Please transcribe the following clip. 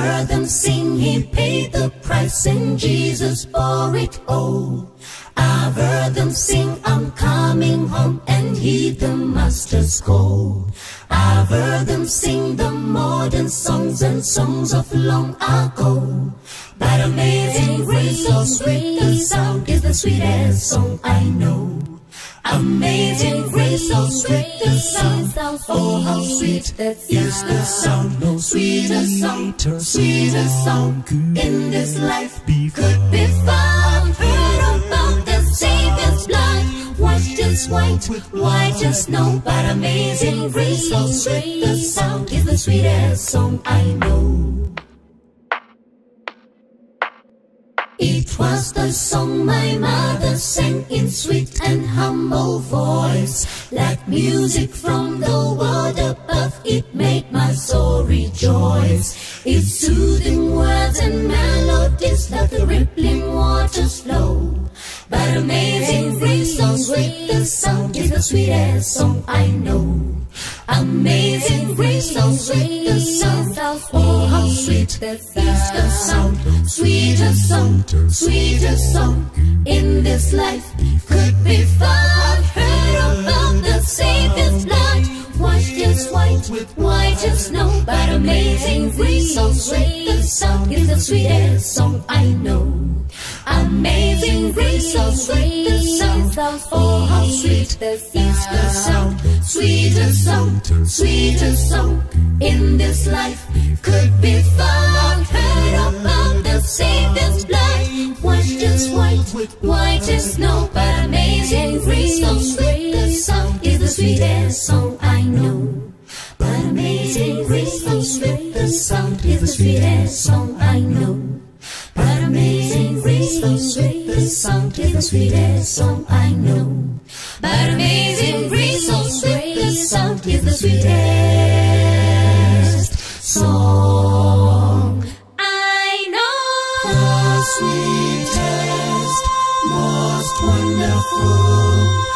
heard them sing, he paid the price and Jesus bore it all. I've heard them sing, I'm coming home and heed the master's call. I've heard them sing the modern songs and songs of long ago. But amazing grace, so sweet the sound is the sweetest song I know. Amazing so sweet the sound. Oh, how sweet that is the sound. No sweeter song, sweeter song in this life be could be found. Heard about the Savior's blood. Washed as white, white as snow. But amazing grace, so sweet the sound is the sweetest song I know. Was the song my mother sang in sweet and humble voice. Like music from the world above, it made my soul rejoice. Its soothing words and melodies like the rippling waters flow. But amazing grace, so sweet the sound is the sweetest song I know. Amazing so sweet the sound. Oh, how sweet the sound. Sweeter song, sweeter song in this life could be found. Heard about the Savior's blood. Washed as white, white as snow. But amazing grace, so sweet the sound is the sweetest song I know. Amazing grace, so sweet sound. Oh, how sweet the sound. Sweeter song, sweeter song in this life could be found. Heard about the Savior's blood. Washed as white, white as snow. But amazing grace, so sweet the sound is the sweetest song I know. But amazing grace, so sweet the sound is the sweetest song I know. But amazing sweet the sound is the sweetest song I know. But amazing grace, so sweet the sound is the sweetest song I know. The sweetest, most wonderful.